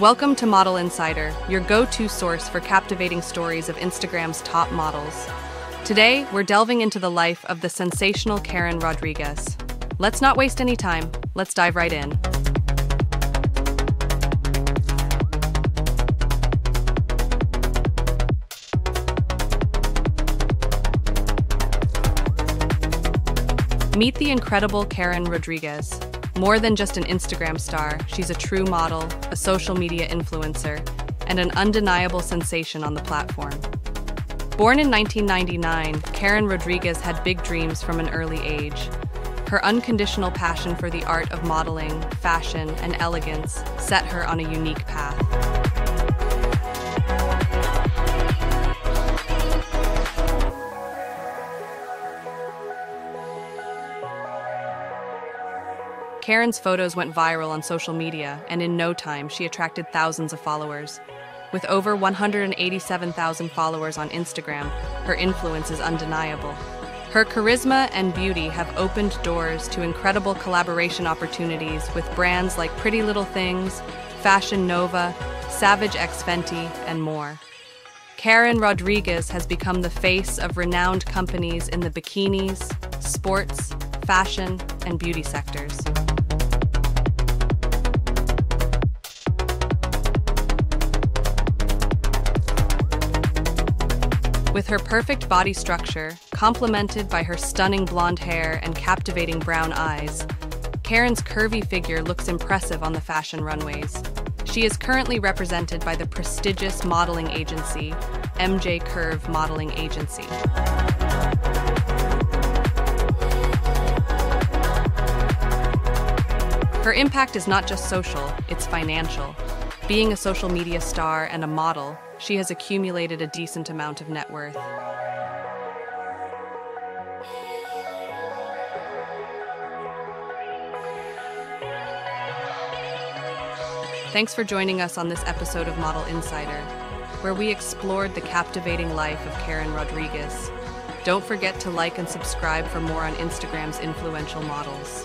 Welcome to Model Insider, your go to source for captivating stories of Instagram's top models. Today, we're delving into the life of the sensational Karen Rodriguez. Let's not waste any time, let's dive right in. Meet the incredible Karen Rodriguez. More than just an Instagram star, she's a true model, a social media influencer, and an undeniable sensation on the platform. Born in 1999, Karen Rodriguez had big dreams from an early age. Her unconditional passion for the art of modeling, fashion, and elegance set her on a unique path. Karen's photos went viral on social media, and in no time, she attracted thousands of followers. With over 187,000 followers on Instagram, her influence is undeniable. Her charisma and beauty have opened doors to incredible collaboration opportunities with brands like Pretty Little Things, Fashion Nova, Savage X Fenty, and more. Karen Rodriguez has become the face of renowned companies in the bikinis, sports, fashion, and beauty sectors. With her perfect body structure, complemented by her stunning blonde hair and captivating brown eyes, Karen's curvy figure looks impressive on the fashion runways. She is currently represented by the prestigious modeling agency, MJ Curve Modeling Agency. Her impact is not just social, it's financial. Being a social media star and a model, she has accumulated a decent amount of net worth. Thanks for joining us on this episode of Model Insider, where we explored the captivating life of Karen Rodriguez. Don't forget to like and subscribe for more on Instagram's influential models.